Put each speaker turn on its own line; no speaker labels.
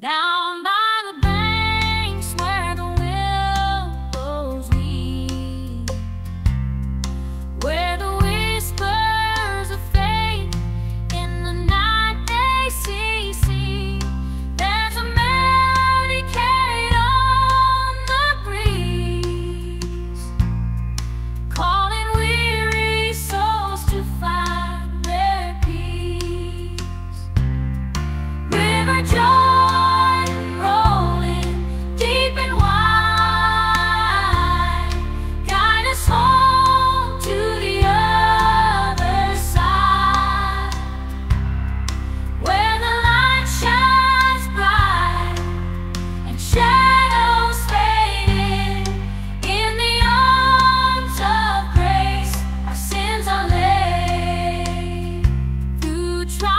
down by try.